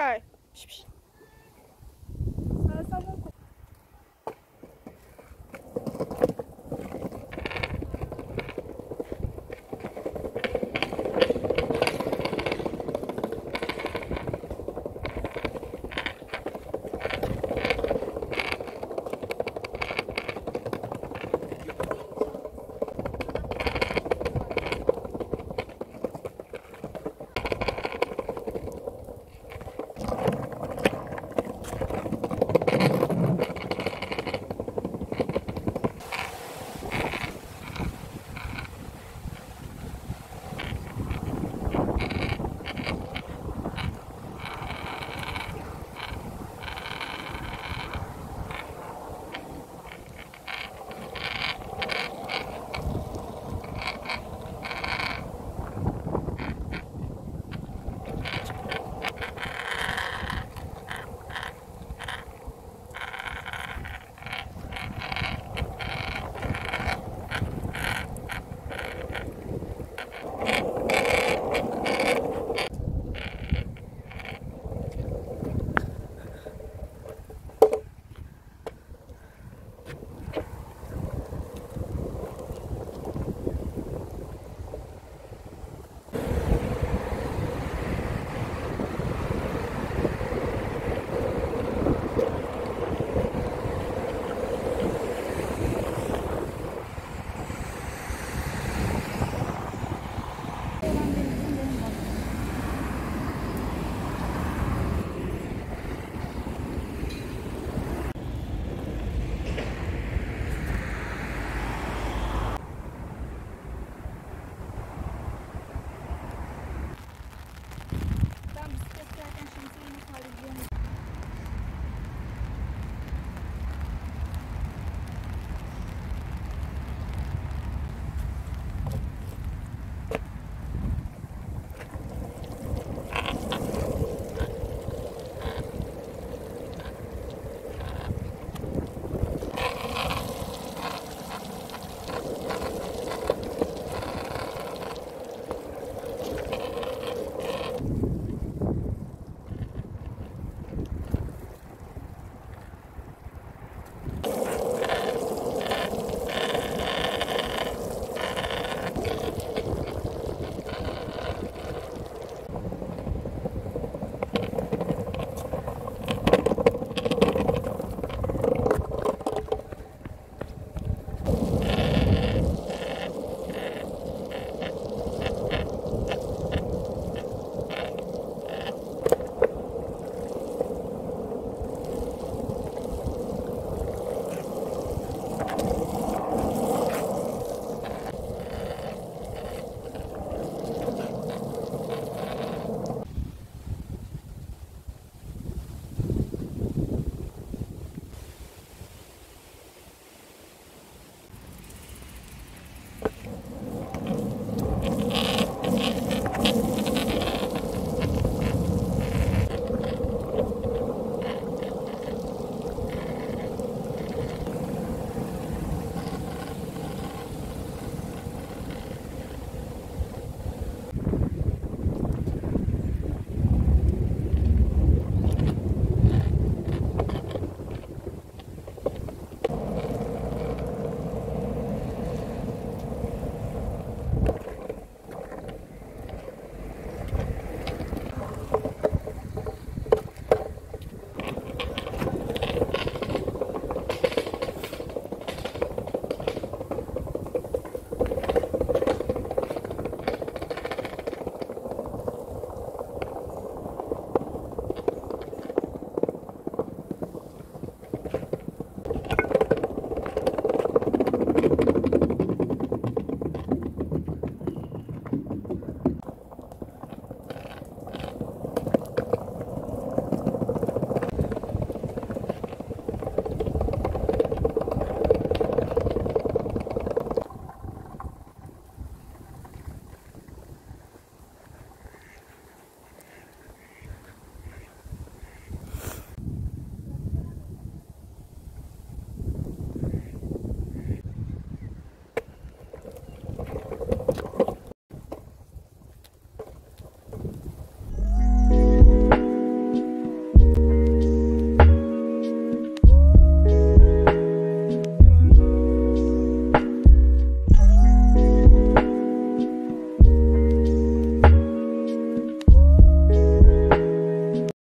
Okay.